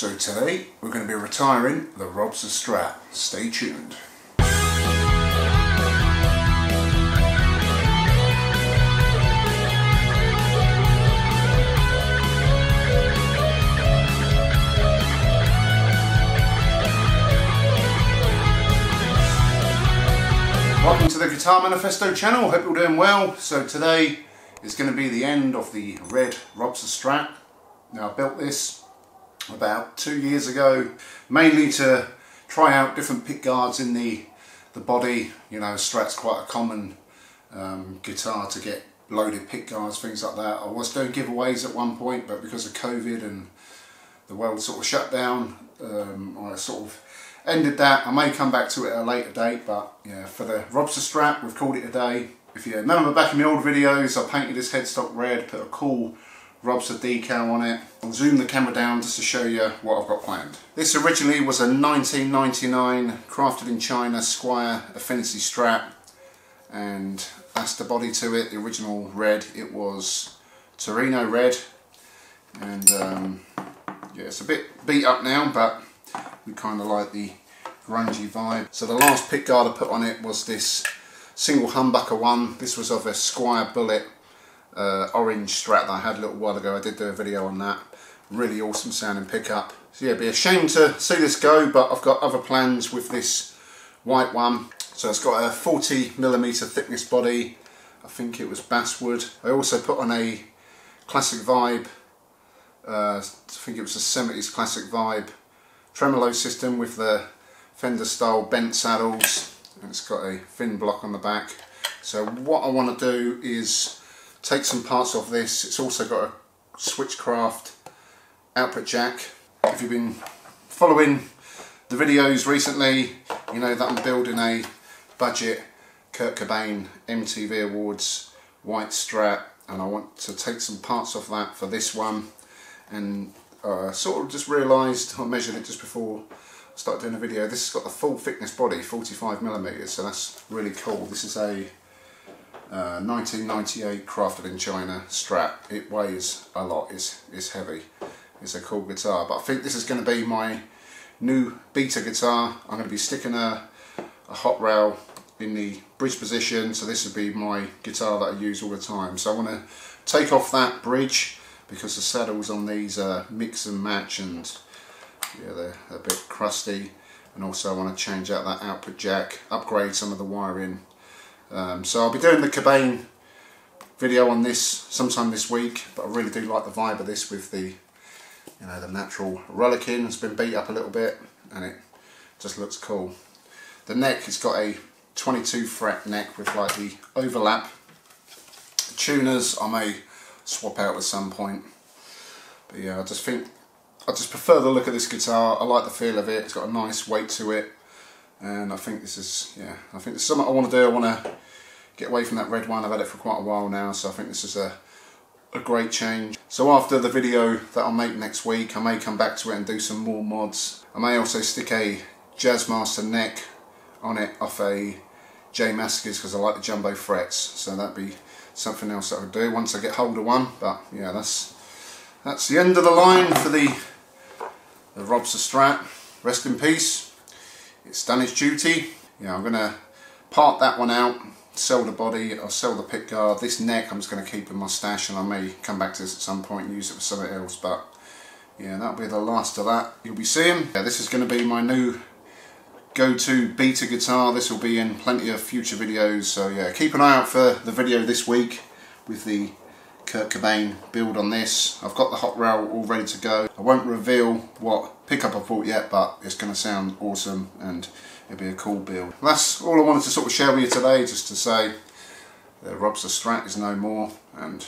So today we're going to be retiring the Robster Strat. Stay tuned. Welcome to the Guitar Manifesto channel, hope you're doing well. So today is going to be the end of the red Robster Strat. Now I built this about two years ago, mainly to try out different pick guards in the, the body. You know, Strat's quite a common um, guitar to get loaded pick guards, things like that. I was doing giveaways at one point, but because of COVID and the world sort of shut down, um, I sort of ended that. I may come back to it at a later date, but yeah, for the Robster Strat, we've called it a day. If you remember back in the old videos, I painted this headstock red, put a cool Robster decal on it. I'll zoom the camera down just to show you what I've got planned. This originally was a 1999 crafted in China Squier Affinity Strat and that's the body to it, the original red. It was Torino red and um, yeah, it's a bit beat up now but we kind of like the grungy vibe. So the last pick guard I put on it was this single humbucker one. This was of a Squier Bullet uh, orange Strat that I had a little while ago. I did do a video on that. Really awesome sounding pickup. So yeah, be a shame to see this go, but I've got other plans with this white one. So it's got a 40 millimeter thickness body. I think it was basswood. I also put on a classic vibe. Uh, I think it was a 70s classic vibe tremolo system with the Fender style bent saddles. And it's got a fin block on the back. So what I want to do is take some parts off this. It's also got a Switchcraft output jack. If you've been following the videos recently, you know that I'm building a budget Kurt Cobain MTV Awards white Strat and I want to take some parts off that for this one and uh, sort of just realised, I measured it just before I started doing the video, this has got the full thickness body, 45 millimeters, so that's really cool. This is a uh, 1998 crafted in China Strat. It weighs a lot, it's, it's heavy. It's a cool guitar, but I think this is going to be my new beater guitar. I'm going to be sticking a, a hot rail in the bridge position, so this would be my guitar that I use all the time. So I want to take off that bridge because the saddles on these are mix and match and yeah they're a bit crusty and also I want to change out that output jack upgrade some of the wiring um, so I'll be doing the Cobain video on this sometime this week but I really do like the vibe of this with the you know the natural relicking it's been beat up a little bit and it just looks cool the neck it's got a 22 fret neck with like the overlap tuners I may swap out at some point. But yeah, I just think, I just prefer the look of this guitar. I like the feel of it. It's got a nice weight to it. And I think this is, yeah, I think this is something I want to do. I want to get away from that red one. I've had it for quite a while now, so I think this is a, a great change. So after the video that I'll make next week, I may come back to it and do some more mods. I may also stick a Jazzmaster neck on it off a J Mascis because I like the jumbo frets, so that'd be something else that I'll do once I get hold of one. But yeah, that's that's the end of the line for the, the Robster Strat. Rest in peace. It's done its duty. Yeah, I'm going to part that one out, sell the body, I'll sell the pick guard. This neck I'm just going to keep in my stash and I may come back to this at some point and use it for something else. But yeah, that'll be the last of that you'll be seeing. Yeah, this is going to be my new go-to beater guitar. This will be in plenty of future videos. So yeah, keep an eye out for the video this week with the Kurt Cobain build on this. I've got the hot rail all ready to go. I won't reveal what pickup I bought yet, but it's going to sound awesome and it'll be a cool build. That's all I wanted to sort of share with you today, just to say the Robster Strat is no more and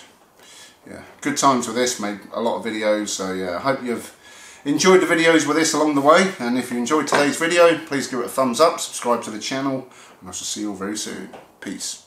yeah, good times with this, made a lot of videos, so yeah, I hope you've enjoyed the videos with this along the way and if you enjoyed today's video please give it a thumbs up, subscribe to the channel and I shall see you all very soon. Peace.